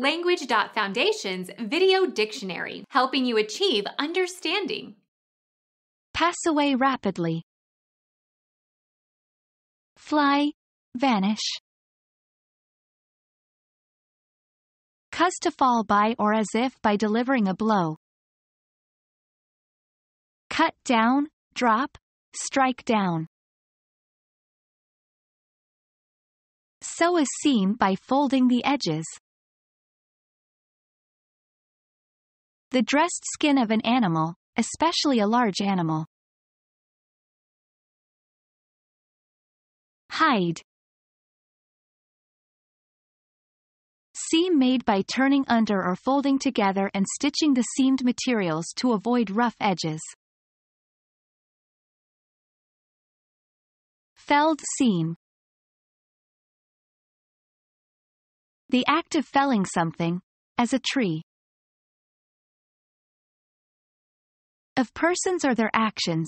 Language.Foundation's Video Dictionary, helping you achieve understanding. Pass away rapidly. Fly, vanish. Cause to fall by or as if by delivering a blow. Cut down, drop, strike down. Sew a seam by folding the edges. The dressed skin of an animal, especially a large animal. Hide. Seam made by turning under or folding together and stitching the seamed materials to avoid rough edges. Felled seam. The act of felling something, as a tree. Of persons or their actions,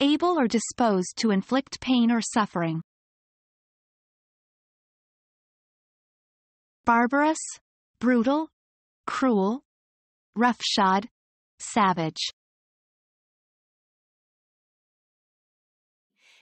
able or disposed to inflict pain or suffering. Barbarous, brutal, cruel, roughshod, savage.